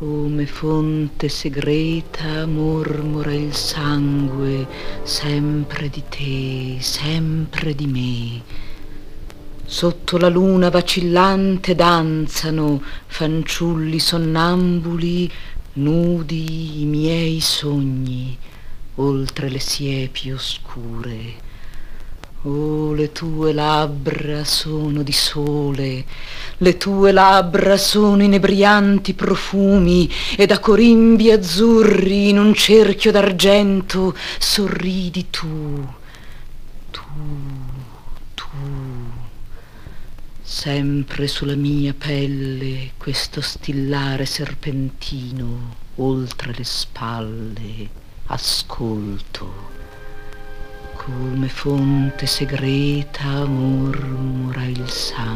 come fonte segreta mormora il sangue sempre di te, sempre di me. Sotto la luna vacillante danzano fanciulli sonnambuli, nudi i miei sogni, oltre le siepi oscure. Oh, le tue labbra sono di sole, le tue labbra sono inebrianti profumi e da corimbi azzurri in un cerchio d'argento sorridi tu, tu, tu. Sempre sulla mia pelle questo stillare serpentino oltre le spalle ascolto come fonte segreta mormora il sangue.